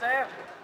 Serge.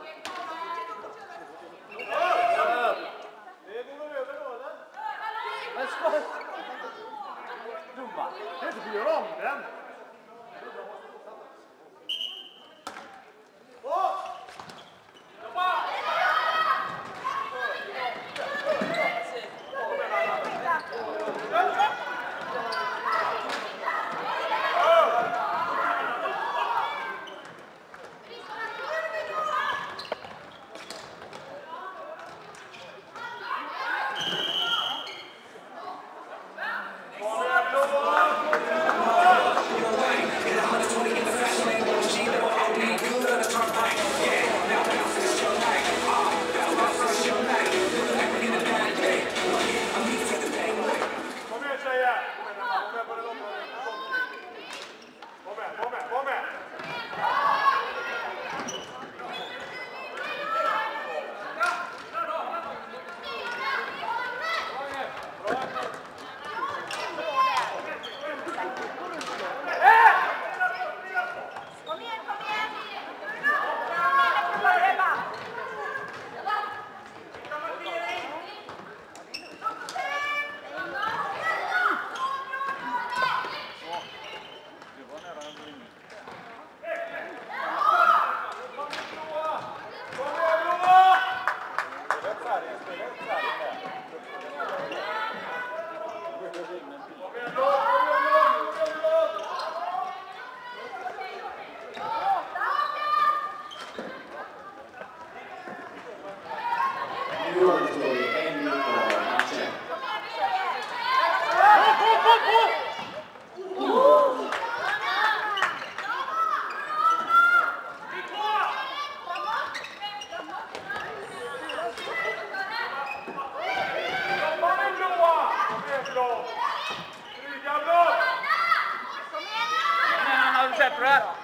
Amen. Blom!